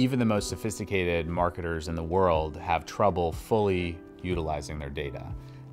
even the most sophisticated marketers in the world have trouble fully utilizing their data.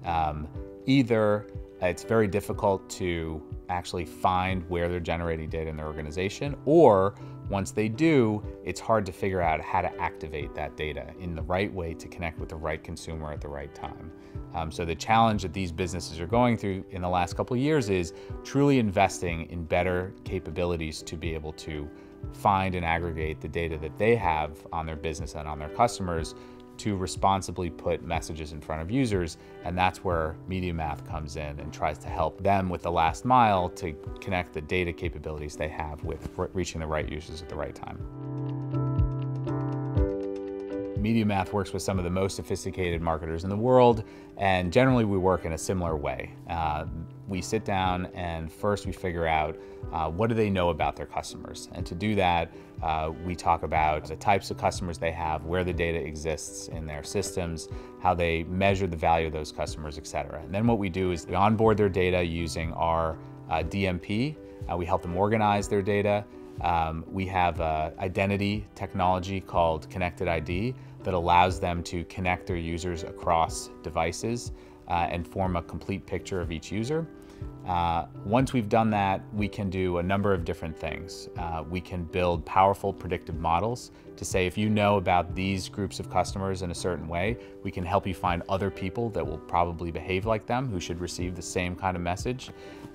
Um, either it's very difficult to actually find where they're generating data in their organization, or once they do, it's hard to figure out how to activate that data in the right way to connect with the right consumer at the right time. Um, so the challenge that these businesses are going through in the last couple years is truly investing in better capabilities to be able to find and aggregate the data that they have on their business and on their customers to responsibly put messages in front of users. And that's where MediaMath comes in and tries to help them with the last mile to connect the data capabilities they have with reaching the right users at the right time. MediaMath works with some of the most sophisticated marketers in the world, and generally we work in a similar way. Uh, we sit down and first we figure out uh, what do they know about their customers. And to do that, uh, we talk about the types of customers they have, where the data exists in their systems, how they measure the value of those customers, et cetera. And then what we do is we onboard their data using our uh, DMP. Uh, we help them organize their data. Um, we have an identity technology called Connected ID that allows them to connect their users across devices uh, and form a complete picture of each user. Uh, once we've done that, we can do a number of different things. Uh, we can build powerful predictive models to say if you know about these groups of customers in a certain way, we can help you find other people that will probably behave like them who should receive the same kind of message.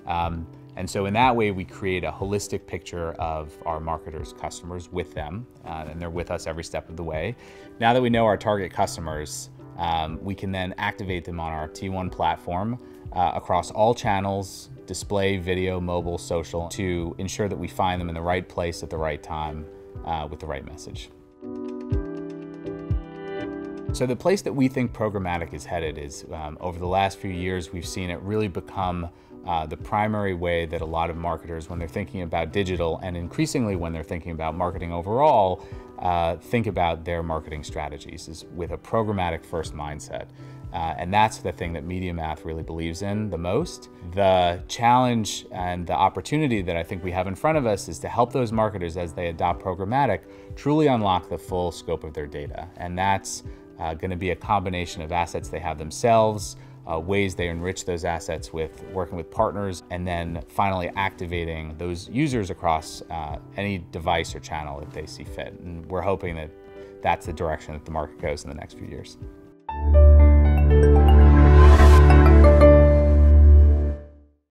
Um, and so in that way, we create a holistic picture of our marketers' customers with them, uh, and they're with us every step of the way. Now that we know our target customers, um, we can then activate them on our T1 platform uh, across all channels, display, video, mobile, social, to ensure that we find them in the right place at the right time uh, with the right message. So the place that we think programmatic is headed is um, over the last few years, we've seen it really become uh, the primary way that a lot of marketers, when they're thinking about digital and increasingly when they're thinking about marketing overall, uh, think about their marketing strategies is with a programmatic first mindset. Uh, and that's the thing that MediaMath really believes in the most. The challenge and the opportunity that I think we have in front of us is to help those marketers as they adopt programmatic truly unlock the full scope of their data. And that's uh, going to be a combination of assets they have themselves, uh, ways they enrich those assets with working with partners, and then finally activating those users across uh, any device or channel that they see fit. And we're hoping that that's the direction that the market goes in the next few years.